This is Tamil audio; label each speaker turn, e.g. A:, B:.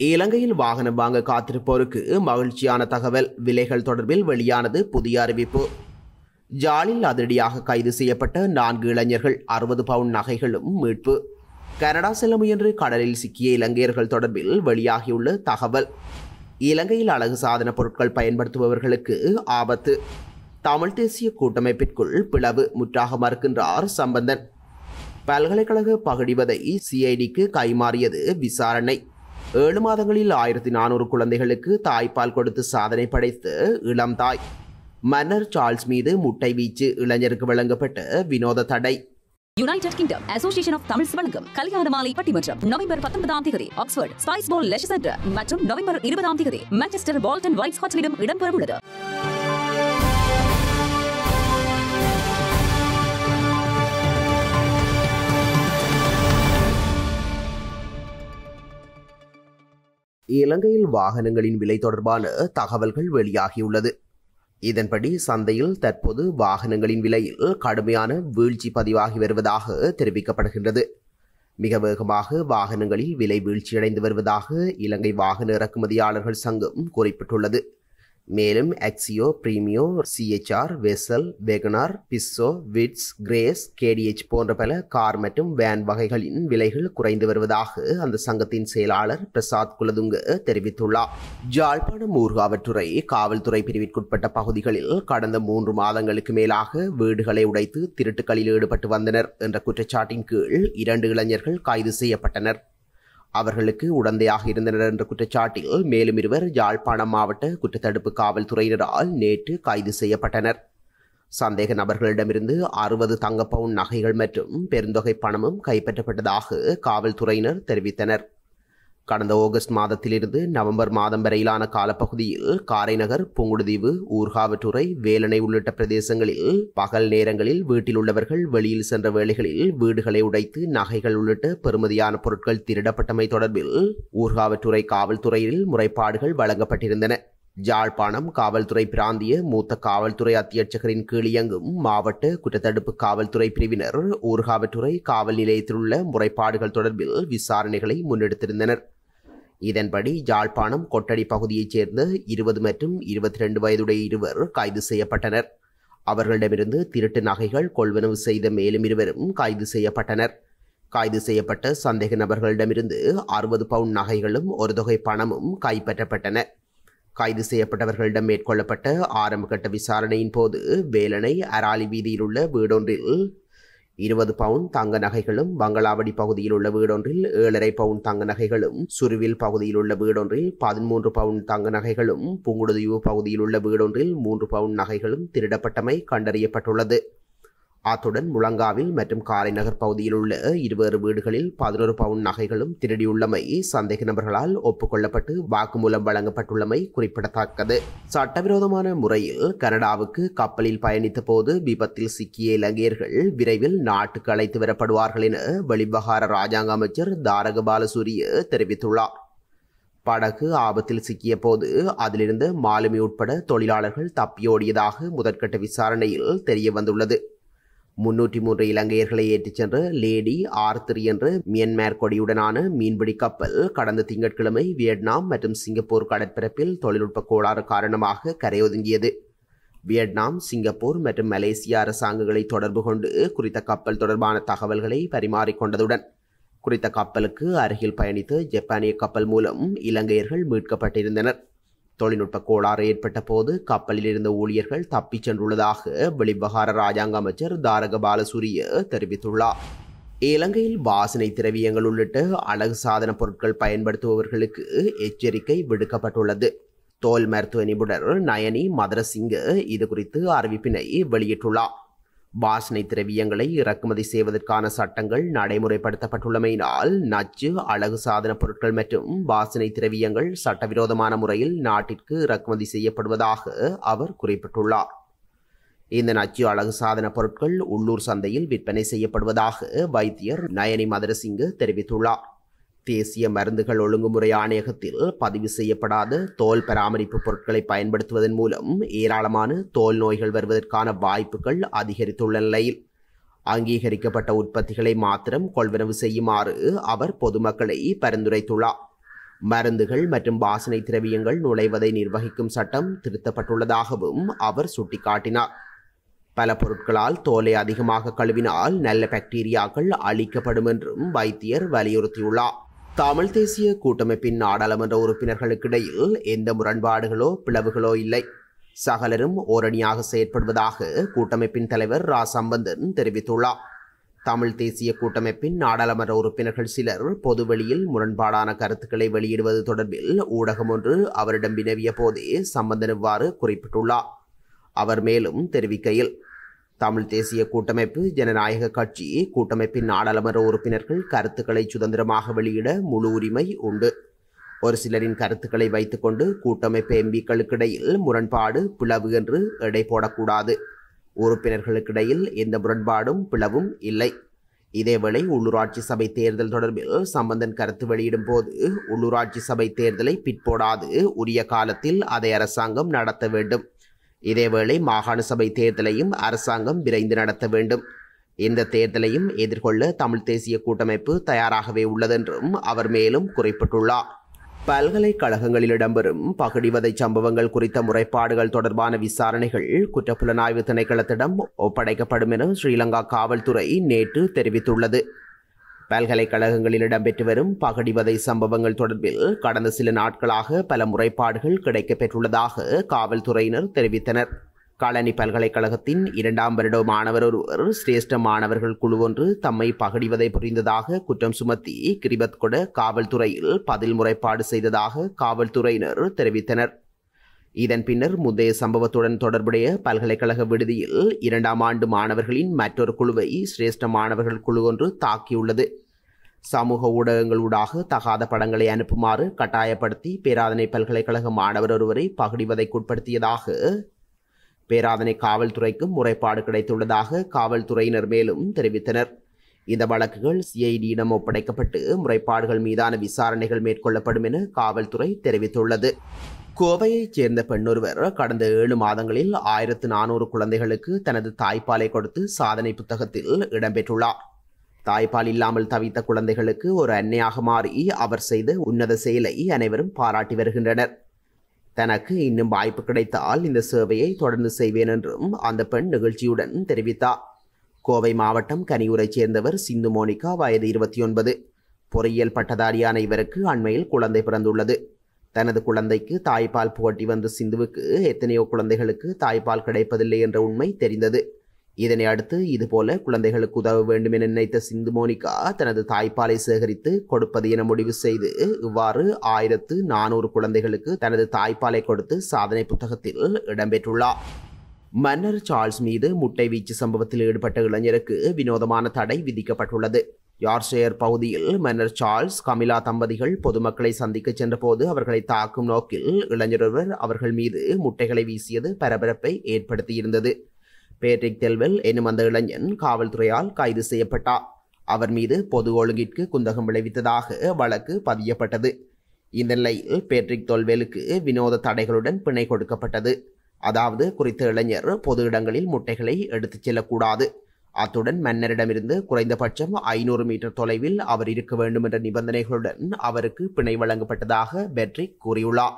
A: இலங்கையில் வாகனம் வாங்க காத்திருப்போருக்கு மகிழ்ச்சியான தகவல். விலைகள் தொடர்பில் வெளியானது புதிய அறிவிப்பு. ஜாலில் அதிரடியாக கைது செய்யப்பட்ட நான்கு இளைஞர்கள் அறுபது பவுண்ட் நகைகளும் மீட்பு. கனடா செல்ல முயன்று கடலில் சிக்கிய இலங்கையர்கள் தொடர்பில் வெளியாகியுள்ள தகவல். இலங்கையில் அழகு சாதன பொருட்கள் பயன்படுத்துபவர்களுக்கு ஆபத்து. தமிழ் தேசிய கூட்டமைப்பிற்குள் பிளவு முற்றாக மறுக்கின்றார் சம்பந்தன். பல்கலைக்கழக பகடிவதை சிஐடிக்கு கைமாறியது விசாரணை. ஏழு மாதங்களில் ஆயிரத்தி நானூறு குழந்தைகளுக்கு தாய்ப்பால் கொடுத்து சாதனை படைத்து இளம் தாய் மன்னர் சார்ல்ஸ் மீது முட்டை வீச்சு இளைஞருக்கு வழங்கப்பட்ட வினோத தடை.
B: United Kingdom Association of Tamils வழங்கும் கல்யாண மாலை பட்டிமன்றம் நவம்பர் பத்தொன்பதாம் தேதி Oxford spice ball leisure centre மற்றும் நவம்பர் இருபதாம் தேதி மான்செஸ்டர் வால்டன் வைட்ஸ் ஹாட்டலிடம் இடம்பெறவுள்ளது.
A: இலங்கையில் வாகனங்களின் விலை தொடர்பான தகவல்கள் வெளியாகியுள்ளது. இதன்படி சந்தையில் தற்போது வாகனங்களின் விலையில் கடுமையான வீழ்ச்சி பதிவாகி வருவதாக தெரிவிக்கப்படுகின்றது. மிக வேகமாக வாகனங்களில் விலை வீழ்ச்சியடைந்து வருவதாக இலங்கை வாகன இறக்குமதியாளர்கள் சங்கம் குறிப்பிட்டுள்ளது. மேலும் Axio Premio CHR Vezel Wagon R Passo Vitz Grace KDH போன்ற பல கார் மற்றும் வேன் வகைகளின் விலைகள் குறைந்து வருவதாக அந்த சங்கத்தின் செயலாளர் பிரசாத் குலதுங்க தெரிவித்துள்ளார். ஜாழ்ப்பாணம் ஊர்காவற்றுறை காவல்துறை பிரிவிற்குட்பட்ட பகுதிகளில் கடந்த மூன்று மாதங்களுக்கு மேலாக வீடுகளை உடைத்து திருட்டுக்களில் ஈடுபட்டு வந்தனர் என்ற குற்றச்சாட்டின் கீழ் இரண்டு இளைஞர்கள் கைது செய்யப்பட்டனர். அவர்களுக்கு உடந்தையாக இருந்தனர் என்ற குற்றச்சாட்டில் மேலும் இருவர் யாழ்ப்பாணம் மாவட்ட குற்றத்தடுப்பு காவல்துறையினரால் நேற்று கைது செய்யப்பட்டனர். சந்தேக நபர்களிடமிருந்து அறுபது தங்கப்பவுன் நகைகள் மற்றும் பெருந்தொகை பணமும் கைப்பற்றப்பட்டதாக காவல்துறையினர் தெரிவித்தனர். கடந்த ஆகஸ்ட் மாதத்திலிருந்து நவம்பர் மாதம் வரையிலான காலப்பகுதியில் காரைநகர் புங்குடுதீவு ஊர்காவற்றுறை வேலனை உள்ளிட்ட பிரதேசங்களில் பகல் நேரங்களில் வீட்டில் உள்ளவர்கள் வெளியில் சென்ற வேளைகளில் வீடுகளை உடைத்து நகைகள் உள்ளிட்ட பெறுமதியான பொருட்கள் திருடப்பட்டமை தொடர்பில் ஊர்காவற்றுறை காவல்துறையில் முறைப்பாடுகள் வழங்கப்பட்டிருந்தன. ஜாழ்ப்பாணம் காவல்துறை பிராந்திய மூத்த காவல்துறை அத்தியட்சகரின் கீழ் இயங்கும் மாவட்ட குற்றத்தடுப்பு காவல்துறை பிரிவினர் ஊர்காவற்றுறை காவல் நிலையத்தில் உள்ள முறைப்பாடுகள் தொடர்பில் விசாரணைகளை முன்னெடுத்திருந்தனர். இதன்படி யாழ்ப்பாணம் கொட்டடி பகுதியைச் சேர்ந்த இருபது மற்றும் இருபத்தி ரெண்டு வயதுடைய இருவர் கைது செய்யப்பட்டனர். அவர்களிடமிருந்து திருட்டு நகைகள் கொள்வனவு செய்த மேலும் இருவரும் கைது செய்யப்பட்டனர். கைது செய்யப்பட்ட சந்தேக நபர்களிடமிருந்து அறுபது பவுண்ட் நகைகளும் ஒரு தொகை பணமும் கைப்பற்றப்பட்டன. கைது செய்யப்பட்டவர்களிடம் மேற்கொள்ளப்பட்ட ஆரம்பகட்ட விசாரணையின் போது வேலனை அராலி வீதியில் உள்ள வீடொன்றில் இருபது பவுன் தங்க நகைகளும் பங்களாவடி பகுதியில் உள்ள வீடொன்றில் ஏழரை பவுன் தங்க நகைகளும் சுருவில் பகுதியில் உள்ள வீடொன்றில் பதிமூன்று பவுன் தங்க நகைகளும் புங்குடுதீவு பகுதியில் உள்ள வீடொன்றில் மூன்று பவுண்ட் நகைகளும் திருடப்பட்டமை கண்டறியப்பட்டுள்ளது. அத்துடன் முழங்காவில் மற்றும் காரைநகர் பகுதியில் உள்ள இருவேறு வீடுகளில் பதினோரு பவுன் நகைகளும் திருடியுள்ளமை சந்தேக நபர்களால் ஒப்புக்கொள்ளப்பட்டு வாக்குமூலம் வழங்கப்பட்டுள்ளமை குறிப்பிடத்தக்கது. சட்டவிரோதமான முறையில் கனடாவுக்கு கப்பலில் பயணித்த போது விபத்தில் சிக்கிய இலங்கையர்கள் விரைவில் நாட்டுக்கு அழைத்து வரப்படுவார்கள் என வெளிவகார ராஜாங்க அமைச்சர் தாரக பாலசூரிய தெரிவித்துள்ளார். படகு ஆபத்தில் சிக்கிய போது அதிலிருந்து மாலுமி உட்பட தொழிலாளர்கள் தப்பியோடியதாக முதற்கட்ட விசாரணையில் தெரிய வந்துள்ளது முன்னூற்றி மூன்று இலங்கையர்களை ஏற்றிச் சென்ற லேடி ஆர்த்திரி என்ற மியன்மார் கொடியுடனான மீன்பிடி கப்பல் கடந்த திங்கட்கிழமை வியட்நாம் மற்றும் சிங்கப்பூர் கடற்பரப்பில் தொழில்நுட்ப கோளாறு காரணமாக கரையொதுங்கியது. வியட்நாம் சிங்கப்பூர் மற்றும் மலேசிய அரசாங்கங்களை தொடர்பு கொண்டு குறித்த கப்பல் தொடர்பான தகவல்களை பரிமாறிக்கொண்டதுடன் குறித்த கப்பலுக்கு அருகில் பயணித்த ஜப்பானிய கப்பல் மூலம் இலங்கையர்கள் மீட்கப்பட்டிருந்தனர். தொழில்நுட்ப கோளாறு ஏற்பட்ட போது கப்பலில் இருந்த ஊழியர்கள் தப்பிச் சென்றுள்ளதாக வெளிவகார ராஜாங்க அமைச்சர் தாரக பாலசூரிய தெரிவித்துள்ளார். இலங்கையில் வாசனை திரவியங்கள் உள்ளிட்ட அழகு சாதன பொருட்கள் பயன்படுத்துபவர்களுக்கு எச்சரிக்கை விடுக்கப்பட்டுள்ளது. தோல் மருத்துவ நிபுணர் நயனி மதரசிங்க இது குறித்து அறிவிப்பினை வெளியிட்டுள்ளார். வாசனை திரவியங்களை இறக்குமதி செய்வதற்கான சட்டங்கள் நடைமுறைப்படுத்தப்பட்டுள்ளமையினால் நச்சு அழகு சாதன பொருட்கள் மற்றும் வாசனை திரவியங்கள் சட்டவிரோதமான முறையில் நாட்டிற்கு இறக்குமதி செய்யப்படுவதாக அவர் குறிப்பிட்டுள்ளார். இந்த நச்சு அழகு சாதன பொருட்கள் உள்ளூர் சந்தையில் விற்பனை செய்யப்படுவதாக வைத்தியர் நயனி மதரசிங்கு தெரிவித்துள்ளார். தேசிய மருந்துகள் ஒழுங்குமுறை ஆணையகத்தில் பதிவு செய்யப்படாத தோல் பராமரிப்பு பொருட்களை பயன்படுத்துவதன் மூலம் ஏராளமான தோல் நோய்கள் வருவதற்கான வாய்ப்புகள் அதிகரித்துள்ள நிலையில் அங்கீகரிக்கப்பட்ட உற்பத்திகளை மாத்திரம் கொள்வனவு செய்யுமாறு அவர் பொதுமக்களை பரிந்துரைத்துள்ளார். மருந்துகள் மற்றும் வாசனை திரவியங்கள் நுழைவதை நிர்வகிக்கும் சட்டம் திருத்தப்பட்டுள்ளதாகவும் அவர் சுட்டிக்காட்டினார். பல பொருட்களால் தோலை அதிகமாக கழுவினால் நல்ல பாக்டீரியாக்கள் அழிக்கப்படும் என்றும் வைத்தியர் வலியுறுத்தியுள்ளார். தமிழ் தேசிய கூட்டமைப்பின் நாடாளுமன்ற உறுப்பினர்களுக்கிடையில் எந்த முரண்பாடுகளோ பிளவுகளோ இல்லை. சகலரும் ஓரணியாக செயற்படுவதாக கூட்டமைப்பின் தலைவர் ரா. சம்பந்தன் தெரிவித்துள்ளார். தமிழ் தேசிய கூட்டமைப்பின் நாடாளுமன்ற உறுப்பினர்கள் சிலர் பொதுவெளியில் முரண்பாடான கருத்துக்களை வெளியிடுவது தொடர்பில் ஊடகம் ஒன்று அவரிடம் வினவிய போதே சம்பந்தன் இவ்வாறு குறிப்பிட்டுள்ளார். அவர் மேலும் தெரிவிக்கையில் தமிழ் தேசிய கூட்டமைப்பு ஜனநாயக கட்சி கூட்டமைப்பின் நாடாளுமன்ற உறுப்பினர்கள் கருத்துக்களை சுதந்திரமாக வெளியிட முழு உரிமை உண்டு. ஒரு சிலரின் கருத்துக்களை வைத்துக்கொண்டு கூட்டமைப்பு எம்பிக்களுக்கிடையில் முரண்பாடு பிளவு என்று எடை போடக்கூடாது. உறுப்பினர்களுக்கிடையில் எந்த முரண்பாடும் பிளவும் இல்லை. இதேவேளை உள்ளூராட்சி சபை தேர்தல் தொடர்பில் சம்பந்தன் கருத்து வெளியிடும் போது உள்ளூராட்சி சபை தேர்தலை பிற்போடாது உரிய காலத்தில் அதை அரசாங்கம் நடத்த வேண்டும். இதேவேளை மாகாண சபை தேர்தலையும் அரசாங்கம் விரைந்து நடத்த வேண்டும். இந்த தேர்தலையும் எதிர்கொள்ள தமிழ் தேசிய கூட்டமைப்பு தயாராகவே உள்ளதென்றும் அவர் மேலும் குறிப்பிட்டுள்ளார். பல்கலைக்கழகங்களில் இடம்பெறும் பகுடிவதை சம்பவங்கள் குறித்த முறைப்பாடுகள் தொடர்பான விசாரணைகள் குற்றப்புலனாய்வு திணைக்களத்திடம் ஒப்படைக்கப்படும் என ஸ்ரீலங்கா காவல்துறை நேற்று தெரிவித்துள்ளது. பல்கலைக்கழகங்களில் இடம்பெற்று வரும் பகடிவதை சம்பவங்கள் தொடர்பில் கடந்த சில நாட்களாக பல முறைப்பாடுகள் கிடைக்கப்பெற்றுள்ளதாக காவல்துறையினர் தெரிவித்தனர். காலனி பல்கலைக்கழகத்தின் இரண்டாம் வருட மாணவர் ஒருவர் சிரேஷ்ட மாணவர்கள் குழு ஒன்று தம்மை பகடிவதை புரிந்ததாக குற்றம் சுமத்தி கிரிபத் கொட காவல்துறையில் பதில் முறைப்பாடு செய்ததாக காவல்துறையினர் தெரிவித்தனர். இதன் பின்னர் முந்தைய சம்பவத்துடன் தொடர்புடைய பல்கலைக்கழக விடுதியில் இரண்டாம் ஆண்டு மாணவர்களின் மற்றொரு குழுவை சிரேஷ்ட மாணவர்கள் குழு ஒன்று தாக்கியுள்ளது. சமூக ஊடகங்களூடாக தகாத படங்களை அனுப்புமாறு கட்டாயப்படுத்தி பேராதனை பல்கலைக்கழக மாணவர் ஒருவரை பகுடிவதைக்குட்படுத்தியதாக பேராதனை காவல்துறைக்கும் முறைப்பாடு கிடைத்துள்ளதாக காவல்துறையினர் மேலும் தெரிவித்தனர். இந்த வழக்குகள் சிஐடியிடம் ஒப்படைக்கப்பட்டு முறைப்பாடுகள் மீதான விசாரணைகள் மேற்கொள்ளப்படும் என காவல்துறை தெரிவித்துள்ளது. கோவையைச் சேர்ந்த பெண்ணொருவர் கடந்த ஏழு மாதங்களில் ஆயிரத்து நானூறு குழந்தைகளுக்கு தனது தாய்ப்பாலை கொடுத்து சாதனை புத்தகத்தில் இடம்பெற்றுள்ளார். தாய்ப்பால் இல்லாமல் தவித்த குழந்தைகளுக்கு ஒரு அன்னையாக மாறி அவர் செய்த உன்னத செயலை அனைவரும் பாராட்டி வருகின்றனர். தனக்கு இன்னும் வாய்ப்பு கிடைத்தால் இந்த சேவையை தொடர்ந்து செய்வேன் என்றும் அந்த பெண் நிகழ்ச்சியுடன் தெரிவித்தார். கோவை மாவட்டம் கனியூரைச் சேர்ந்தவர் சிந்து மோனிகா வயது இருபத்தி ஒன்பது. பொறியியல் பட்டதாரியான இவருக்கு அண்மையில் குழந்தை பிறந்துள்ளது. தனது குழந்தைக்கு தாய்ப்பால் புகட்டி வந்த சிந்துவுக்கு எத்தனையோ குழந்தைகளுக்கு தாய்ப்பால் கிடைப்பதில்லை என்ற உண்மை தெரிந்தது. இதனை அடுத்து இதுபோல குழந்தைகளுக்கு உதவ வேண்டும் என நினைத்த சிந்து மோனிகா தனது தாய்ப்பாலை சேகரித்து கொடுப்பது என முடிவு செய்து இவ்வாறு ஆயிரத்து நானூறு குழந்தைகளுக்கு தனது தாய்ப்பாலை கொடுத்து சாதனை புத்தகத்தில் இடம்பெற்றுள்ளார். மன்னர் சார்ல்ஸ் மீது முட்டை வீச்சு சம்பவத்தில் ஈடுபட்ட இளைஞருக்கு வினோதமான தடை விதிக்கப்பட்டுள்ளது. யார்ஷேயர் பகுதியில் மன்னர் சார்ல்ஸ் கமிலா தம்பதிகள் பொதுமக்களை சந்திக்க சென்றபோது அவர்களை தாக்கும் நோக்கில் இளைஞரொருவர் அவர்கள் மீது முட்டைகளை வீசியது பரபரப்பை ஏற்படுத்தியிருந்தது. பேட்ரிக் தெல்வெல் என்னும் அந்த இளைஞன் காவல்துறையால் கைது செய்யப்பட்டார். அவர் மீது பொது ஒழுங்கிற்கு குந்தகம் விளைவித்ததாக வழக்கு பதியப்பட்டது. இந்த நிலையில் பேட்ரிக் தொல்வேலுக்கு வினோத தடைகளுடன் பிணை கொடுக்கப்பட்டது. அதாவது குறித்த இளைஞர் பொது இடங்களில் முட்டைகளை எடுத்துச் செல்லக்கூடாது. அத்துடன் மன்னரிடமிருந்து குறைந்தபட்சம் ஐநூறு மீட்டர் தொலைவில் அவர் இருக்க வேண்டும் என்ற நிபந்தனைகளுடன் அவருக்கு பிணை வழங்கப்பட்டதாக பெட்ரிக் கூறியுள்ளார்.